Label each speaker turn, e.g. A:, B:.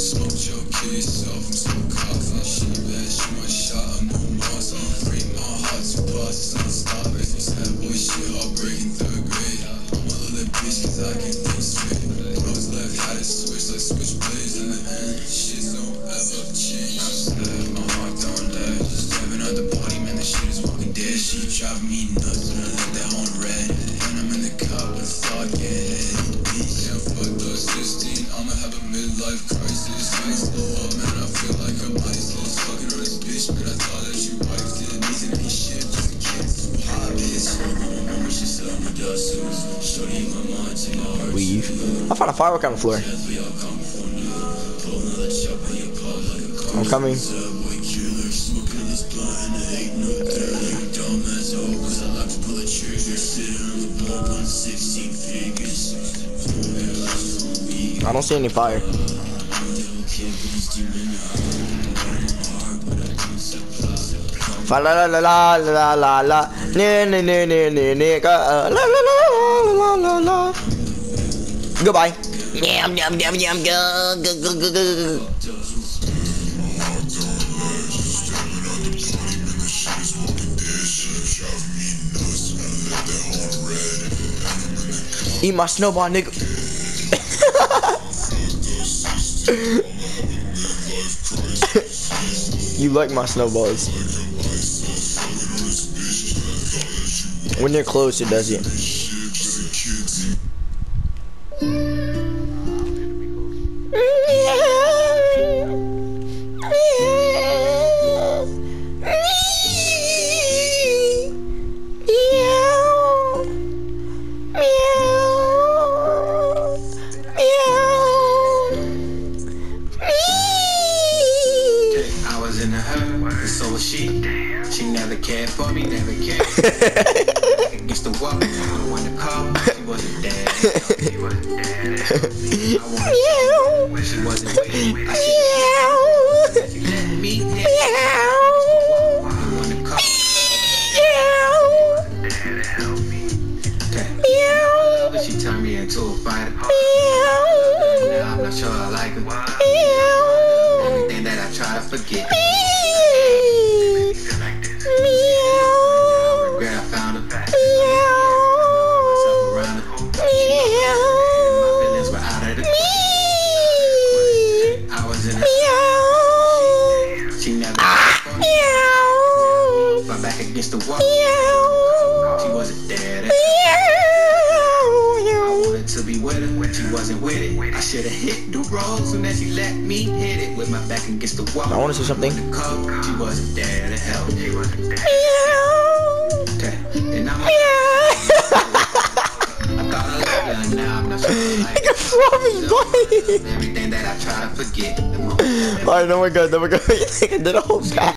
A: Smoke your kiss off, I'm so cocky. She bad, she my shot, I'm no monster. Free my heart to bust, unstop it. Sad boy shit, heartbreaking third grade. I'm a little bitch, cause I can think straight. Bros left, had to switch, like switch blades in the end. Shit don't ever change. Sad, my heart don't lie. Just driving out the party, man, the shit is walking dead. She driving me nuts, a midlife crisis. I slow up, man, I feel like I'm iceless. Fucking on this bitch, man, I thought that you wiped it. These and these shit, just too hot, bitch. She said I'm a dust Shorty my mind, take my heart.
B: Weave. I found a firework on the floor.
A: We all come from you. Pull another chop in your pub like a car.
B: I'm coming.
A: Subway killer, smoking this blunt and it ain't no dirty. Dumbass hoe, cause I like to pull a trigger. Sitting on the bump on 16 figures.
B: I don't see any fire. Fa la la la la la la la ne ne ne ne ne ne la la la la la la la Goodbye. Yum yum yum yum go go go go go. Eat my snowball, nigga. you like my snowballs. When you're close, it does it.
A: And so was she. She never cared for me, never cared. Against the wall, I wanna call. She wasn't there. She wasn't there. I when she wasn't me. I should she let me hit. I call. There to help me. Okay. But she turned me into a fighter. Now I'm not sure I like her. Everything that I try to forget. She never ah. my back against the wall. She wasn't there. I wanted to be with her. She wasn't with it. I should have hit the road soon as she let me hit it with my back against the wall.
B: I wanna say something.
A: She wasn't there to help. She wasn't there. Like her. Everything that I try to forget.
B: Alright, then we're good, then we're good. I did a whole back.